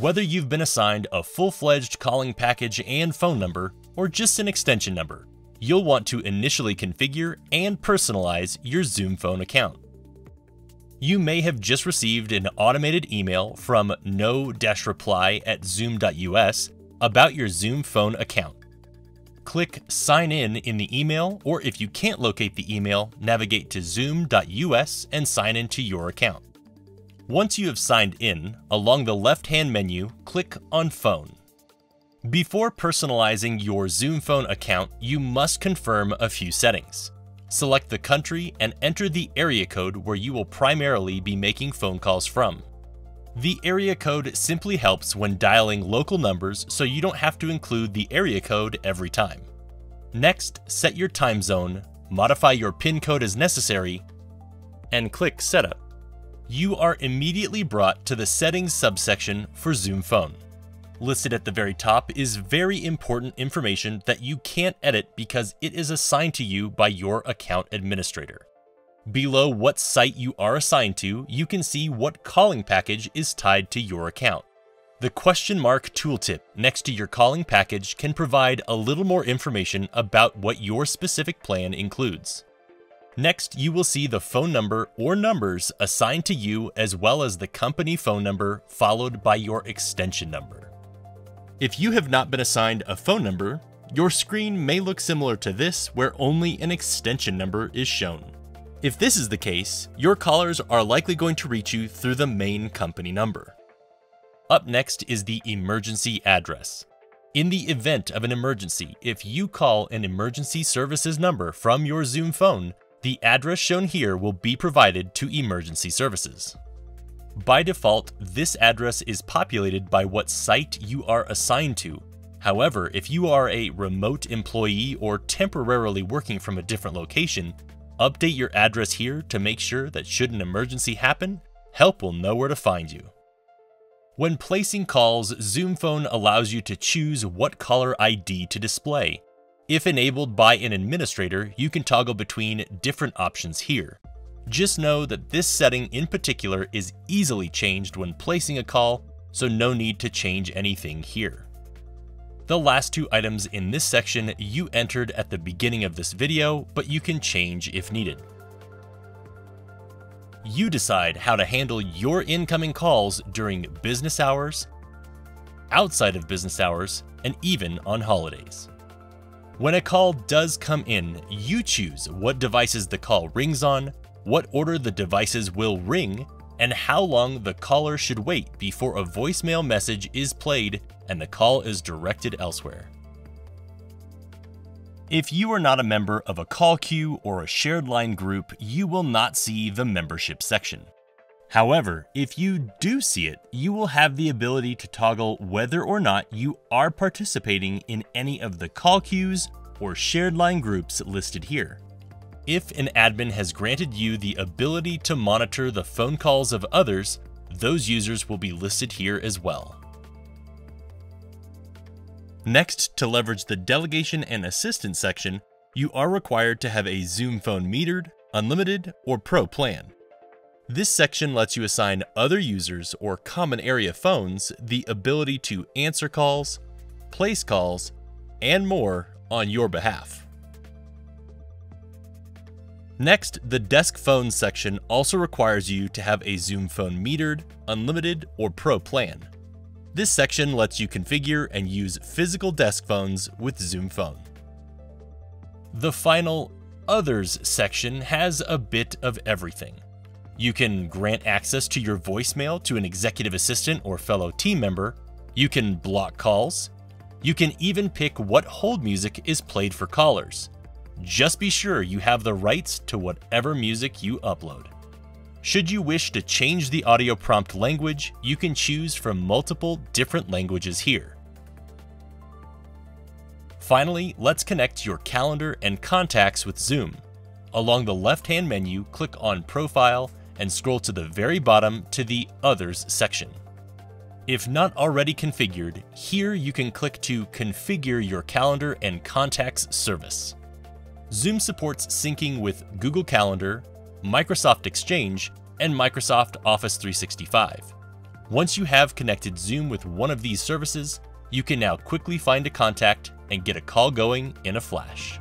Whether you've been assigned a full-fledged calling package and phone number, or just an extension number, you'll want to initially configure and personalize your Zoom Phone account. You may have just received an automated email from no-reply at zoom.us about your Zoom Phone account. Click Sign In in the email, or if you can't locate the email, navigate to zoom.us and sign into your account. Once you have signed in, along the left-hand menu, click on Phone. Before personalizing your Zoom Phone account, you must confirm a few settings. Select the country and enter the area code where you will primarily be making phone calls from. The area code simply helps when dialing local numbers so you don't have to include the area code every time. Next, set your time zone, modify your PIN code as necessary, and click Setup. You are immediately brought to the Settings subsection for Zoom Phone. Listed at the very top is very important information that you can't edit because it is assigned to you by your account administrator. Below what site you are assigned to, you can see what calling package is tied to your account. The question mark tooltip next to your calling package can provide a little more information about what your specific plan includes. Next, you will see the phone number or numbers assigned to you as well as the company phone number followed by your extension number. If you have not been assigned a phone number, your screen may look similar to this where only an extension number is shown. If this is the case, your callers are likely going to reach you through the main company number. Up next is the emergency address. In the event of an emergency, if you call an emergency services number from your Zoom phone, the address shown here will be provided to emergency services. By default, this address is populated by what site you are assigned to. However, if you are a remote employee or temporarily working from a different location, update your address here to make sure that should an emergency happen, help will know where to find you. When placing calls, Zoom Phone allows you to choose what caller ID to display. If enabled by an administrator, you can toggle between different options here. Just know that this setting in particular is easily changed when placing a call, so no need to change anything here. The last two items in this section you entered at the beginning of this video, but you can change if needed. You decide how to handle your incoming calls during business hours, outside of business hours, and even on holidays. When a call does come in, you choose what devices the call rings on, what order the devices will ring, and how long the caller should wait before a voicemail message is played and the call is directed elsewhere. If you are not a member of a call queue or a shared line group, you will not see the membership section. However, if you do see it, you will have the ability to toggle whether or not you are participating in any of the call queues or shared line groups listed here. If an admin has granted you the ability to monitor the phone calls of others, those users will be listed here as well. Next, to leverage the Delegation and Assistance section, you are required to have a Zoom Phone metered, unlimited, or Pro plan. This section lets you assign other users or common area phones the ability to answer calls, place calls, and more on your behalf. Next, the desk phone section also requires you to have a Zoom phone metered, unlimited, or pro plan. This section lets you configure and use physical desk phones with Zoom Phone. The final Others section has a bit of everything. You can grant access to your voicemail to an executive assistant or fellow team member. You can block calls. You can even pick what hold music is played for callers. Just be sure you have the rights to whatever music you upload. Should you wish to change the audio prompt language, you can choose from multiple different languages here. Finally, let's connect your calendar and contacts with Zoom. Along the left-hand menu, click on Profile and scroll to the very bottom to the Others section. If not already configured, here you can click to configure your calendar and contacts service. Zoom supports syncing with Google Calendar, Microsoft Exchange, and Microsoft Office 365. Once you have connected Zoom with one of these services, you can now quickly find a contact and get a call going in a flash.